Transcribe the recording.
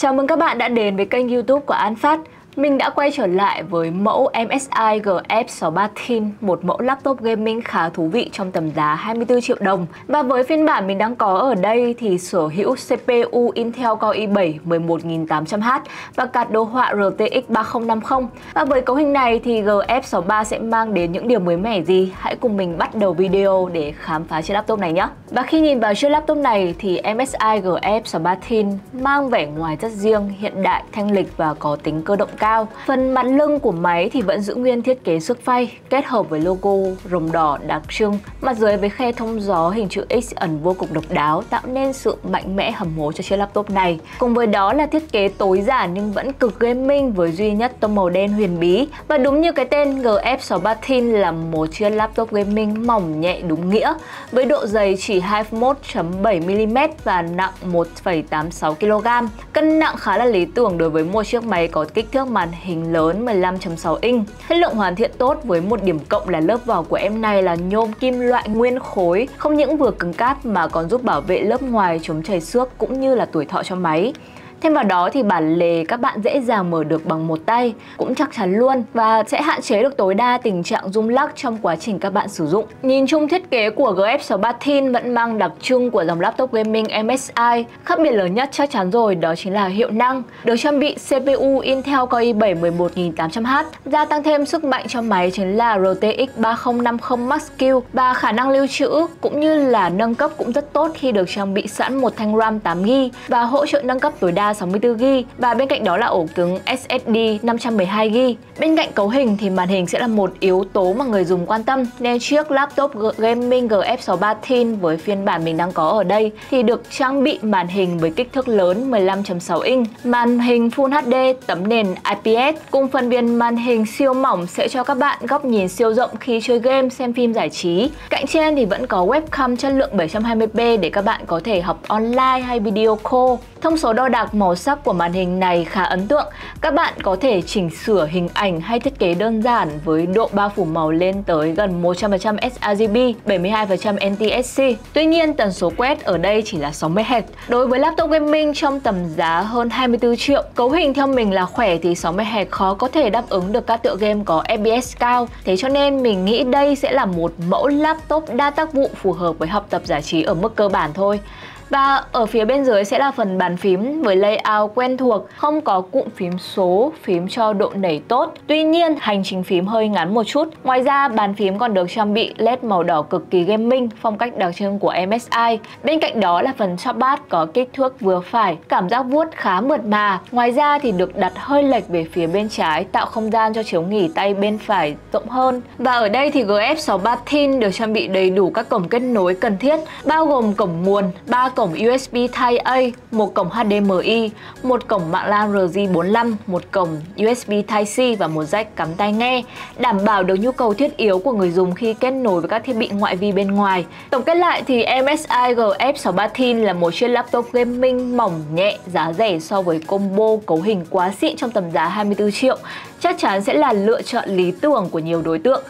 Chào mừng các bạn đã đến với kênh youtube của An Phát. Mình đã quay trở lại với mẫu MSI GF63 Thin, một mẫu laptop gaming khá thú vị trong tầm giá 24 triệu đồng. Và với phiên bản mình đang có ở đây thì sở hữu CPU Intel Core i7 11800H và card đồ họa RTX 3050. Và với cấu hình này thì GF63 sẽ mang đến những điều mới mẻ gì? Hãy cùng mình bắt đầu video để khám phá chiếc laptop này nhé. Và khi nhìn vào chiếc laptop này thì MSI GF63 Thin mang vẻ ngoài rất riêng, hiện đại, thanh lịch và có tính cơ động cao. Phần mặt lưng của máy thì vẫn giữ nguyên thiết kế xước phay, kết hợp với logo rồng đỏ đặc trưng, mặt dưới với khe thông gió hình chữ X ẩn vô cùng độc đáo, tạo nên sự mạnh mẽ hầm hố cho chiếc laptop này. Cùng với đó là thiết kế tối giản nhưng vẫn cực gaming với duy nhất tông màu đen huyền bí. Và đúng như cái tên GF63 Thin là một chiếc laptop gaming mỏng nhẹ đúng nghĩa, với độ dày chỉ 21.7mm và nặng 1,86 kg. Cân nặng khá là lý tưởng đối với một chiếc máy có kích thước màn hình lớn 15.6 inch. Chất lượng hoàn thiện tốt với một điểm cộng là lớp vỏ của em này là nhôm kim loại nguyên khối, không những vừa cứng cáp mà còn giúp bảo vệ lớp ngoài chống chảy xước cũng như là tuổi thọ cho máy. Thêm vào đó thì bản lề các bạn dễ dàng mở được bằng một tay, cũng chắc chắn luôn và sẽ hạn chế được tối đa tình trạng rung lắc trong quá trình các bạn sử dụng. Nhìn chung thiết kế của GF63 Thin vẫn mang đặc trưng của dòng laptop gaming MSI. Khác biệt lớn nhất chắc chắn rồi đó chính là hiệu năng. Được trang bị CPU Intel Core i7 11800H, gia tăng thêm sức mạnh cho máy chính là RTX 3050 Max Q và khả năng lưu trữ cũng như là nâng cấp cũng rất tốt khi được trang bị sẵn một thanh RAM 8GB và hỗ trợ nâng cấp tối đa 64GB và bên cạnh đó là ổ cứng SSD 512GB. Bên cạnh cấu hình thì màn hình sẽ là một yếu tố mà người dùng quan tâm nên chiếc laptop gaming GF63 Thin với phiên bản mình đang có ở đây thì được trang bị màn hình với kích thước lớn 15.6 inch, màn hình Full HD tấm nền IPS cùng phần viền màn hình siêu mỏng sẽ cho các bạn góc nhìn siêu rộng khi chơi game, xem phim giải trí. Cạnh trên thì vẫn có webcam chất lượng 720p để các bạn có thể học online hay video call. Thông số đo đạc màu sắc của màn hình này khá ấn tượng. Các bạn có thể chỉnh sửa hình ảnh hay thiết kế đơn giản với độ bao phủ màu lên tới gần 100% sRGB, 72% NTSC. Tuy nhiên, tần số quét ở đây chỉ là 60Hz. Đối với laptop gaming trong tầm giá hơn 24 triệu, cấu hình theo mình là khỏe thì 60Hz khó có thể đáp ứng được các tựa game có FPS cao. Thế cho nên mình nghĩ đây sẽ là một mẫu laptop đa tác vụ phù hợp với học tập giải trí ở mức cơ bản thôi. Và ở phía bên dưới sẽ là phần bàn phím với layout quen thuộc, không có cụm phím số, phím cho độ nảy tốt. Tuy nhiên, hành trình phím hơi ngắn một chút. Ngoài ra, bàn phím còn được trang bị LED màu đỏ cực kỳ gaming, phong cách đặc trưng của MSI. Bên cạnh đó là phần trackpad có kích thước vừa phải, cảm giác vuốt khá mượt mà. Ngoài ra thì được đặt hơi lệch về phía bên trái, tạo không gian cho chiếu nghỉ tay bên phải rộng hơn. Và ở đây thì GF63 Thin được trang bị đầy đủ các cổng kết nối cần thiết, bao gồm cổng nguồn, 3 cổng USB Type-A, một cổng HDMI, một cổng mạng LAN RJ45, một cổng USB Type-C và một jack cắm tai nghe, đảm bảo được nhu cầu thiết yếu của người dùng khi kết nối với các thiết bị ngoại vi bên ngoài. Tổng kết lại thì MSI GF63 Thin là một chiếc laptop gaming mỏng nhẹ, giá rẻ so với combo cấu hình quá xịn trong tầm giá 24 triệu chắc chắn sẽ là lựa chọn lý tưởng của nhiều đối tượng